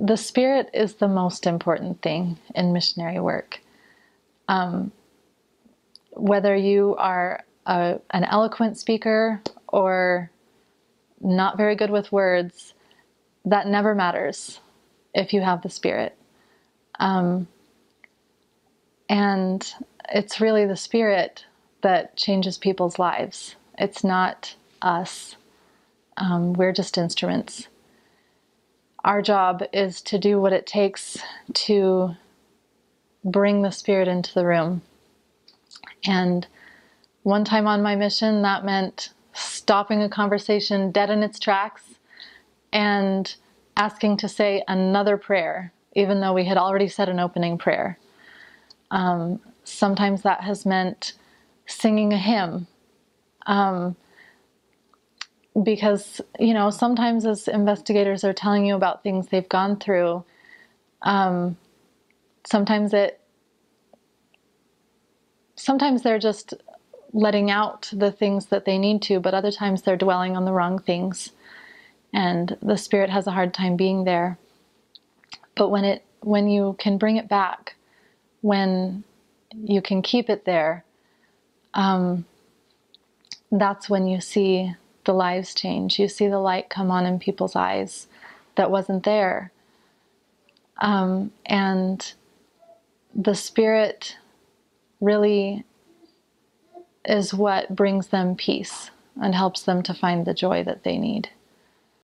the spirit is the most important thing in missionary work. Um, whether you are a, an eloquent speaker or not very good with words, that never matters if you have the Spirit. Um, and it's really the Spirit that changes people's lives. It's not us. Um, we're just instruments. Our job is to do what it takes to bring the Spirit into the room. And one time on my mission, that meant stopping a conversation dead in its tracks and asking to say another prayer, even though we had already said an opening prayer. Um, sometimes that has meant singing a hymn. Um, because, you know, sometimes as investigators are telling you about things they've gone through, um, sometimes it, sometimes they're just letting out the things that they need to, but other times they're dwelling on the wrong things. And the spirit has a hard time being there. But when it when you can bring it back, when you can keep it there, um, that's when you see the lives change. You see the light come on in people's eyes that wasn't there. Um, and the spirit really is what brings them peace and helps them to find the joy that they need.